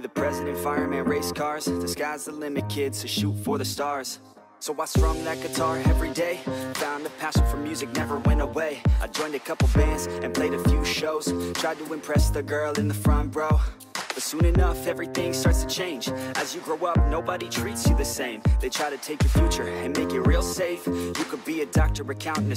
The president, fireman, race cars. The sky's the limit, kids, so shoot for the stars. So I strum that guitar every day. Found a passion for music, never went away. I joined a couple bands and played a few shows. Tried to impress the girl in the front row. But soon enough, everything starts to change. As you grow up, nobody treats you the same. They try to take your future and make it real safe. You could be a doctor, accountant,